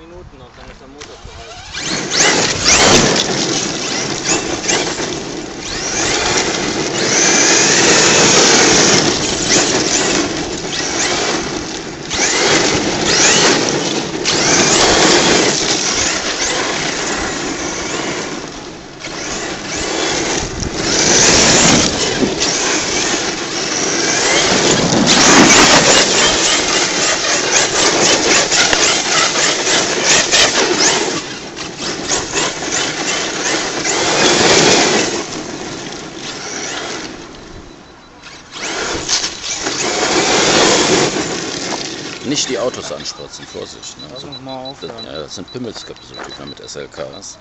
Minuten noch, dann ist er Motor zu Hause. Nicht die Autos anspritzen, Vorsicht. Ne? Lass So, uns mal das, ja, das sind Pimmelsköpfe, so Typen mit SLKs.